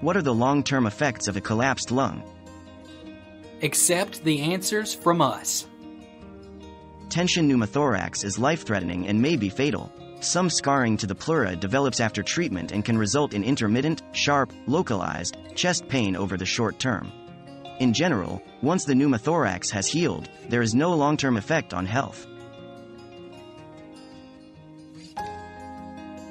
What are the long-term effects of a collapsed lung? Accept the answers from us. Tension pneumothorax is life-threatening and may be fatal. Some scarring to the pleura develops after treatment and can result in intermittent, sharp, localized, chest pain over the short term. In general, once the pneumothorax has healed, there is no long-term effect on health.